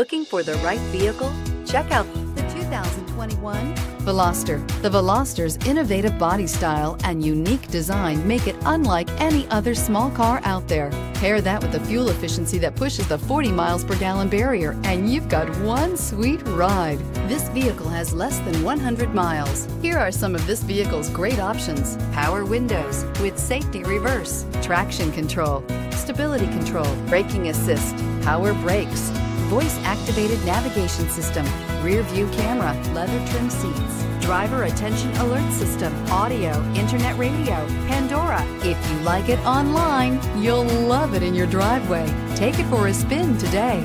Looking for the right vehicle? Check out the 2021 Veloster. The Veloster's innovative body style and unique design make it unlike any other small car out there. Pair that with the fuel efficiency that pushes the 40 miles per gallon barrier, and you've got one sweet ride. This vehicle has less than 100 miles. Here are some of this vehicle's great options power windows with safety reverse, traction control, stability control, braking assist, power brakes voice activated navigation system, rear view camera, leather trim seats, driver attention alert system, audio, internet radio, Pandora. If you like it online, you'll love it in your driveway. Take it for a spin today.